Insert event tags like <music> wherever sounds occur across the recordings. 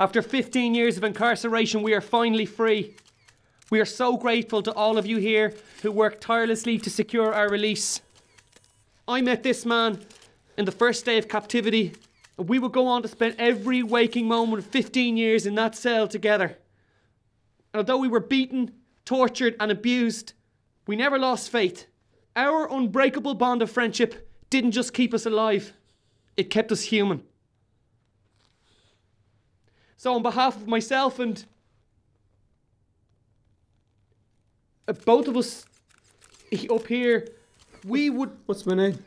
After 15 years of incarceration, we are finally free. We are so grateful to all of you here who worked tirelessly to secure our release. I met this man in the first day of captivity, and we would go on to spend every waking moment of 15 years in that cell together. And although we were beaten, tortured, and abused, we never lost faith. Our unbreakable bond of friendship didn't just keep us alive, it kept us human. So, on behalf of myself and uh, both of us up here, we would What's my name?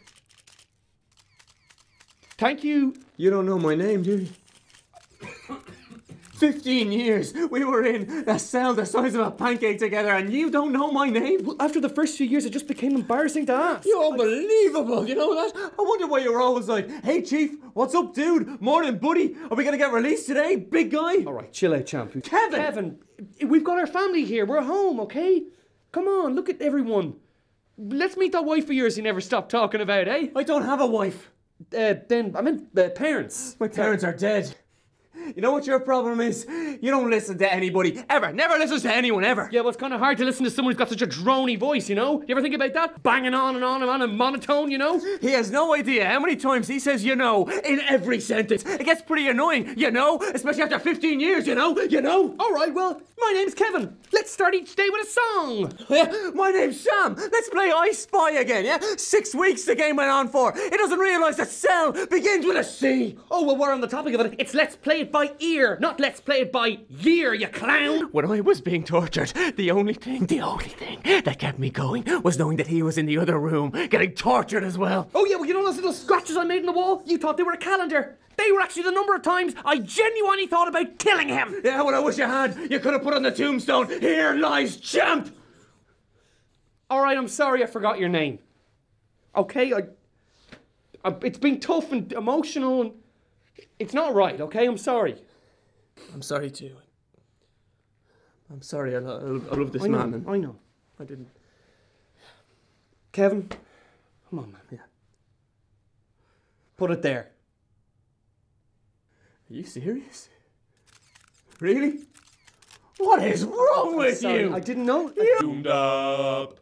thank you. You don't know my name, do you? 15 years we were in a cell the size of a pancake together and you don't know my name? Well, after the first few years, it just became embarrassing to ask. You're unbelievable, you know that? I wonder why you're always like, hey chief, what's up dude? Morning buddy, are we gonna get released today? Big guy? All right, chill out, champ. Kevin! Kevin, we've got our family here. We're home, okay? Come on, look at everyone. Let's meet that wife of yours you never stopped talking about, eh? I don't have a wife. Uh, then, I meant uh, parents. My parents are dead. <laughs> You know what your problem is? You don't listen to anybody ever. Never listens to anyone ever. Yeah, well, it's kind of hard to listen to someone who's got such a drony voice, you know? You ever think about that? Banging on and on and on in monotone, you know? He has no idea how many times he says you know in every sentence. It gets pretty annoying, you know? Especially after 15 years, you know? You know? All right, well, my name's Kevin. Let's start each day with a song. Yeah, my name's Sam. Let's play I Spy again, yeah? Six weeks the game went on for. It doesn't realise that cell begins with a C. Oh, well, we're on the topic of it. It's let's play it by ear, not let's play it by year, you clown. When I was being tortured, the only thing, the only thing that kept me going was knowing that he was in the other room getting tortured as well. Oh, yeah, well, you know those little scratches I made in the wall? You thought they were a calendar. They were actually the number of times I genuinely thought about killing him. Yeah, well, I wish you had. You could have put on the tombstone, here lies champ. All right, I'm sorry I forgot your name. Okay, I, I, it's been tough and emotional, and it's not right. Okay, I'm sorry. I'm sorry too. I'm sorry. I, lo- I love this I know. man. And I know. I didn't. Kevin, come on, man. Yeah. Put it there. Are you serious? Really? What is wrong with Sorry, you? I didn't know. You Doomed up.